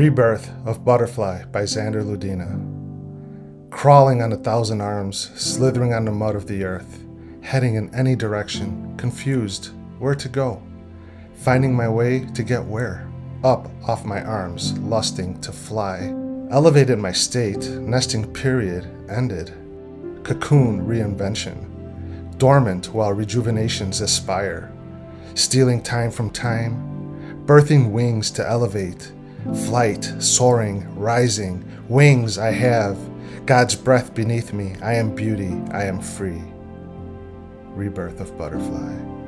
Rebirth of Butterfly by Xander Ludena. Crawling on a thousand arms, slithering on the mud of the earth, heading in any direction, confused where to go, finding my way to get where, up off my arms, lusting to fly. Elevated my state, nesting period ended. Cocoon reinvention, dormant while rejuvenations aspire, stealing time from time, birthing wings to elevate, flight, soaring, rising, wings I have, God's breath beneath me, I am beauty, I am free. Rebirth of Butterfly.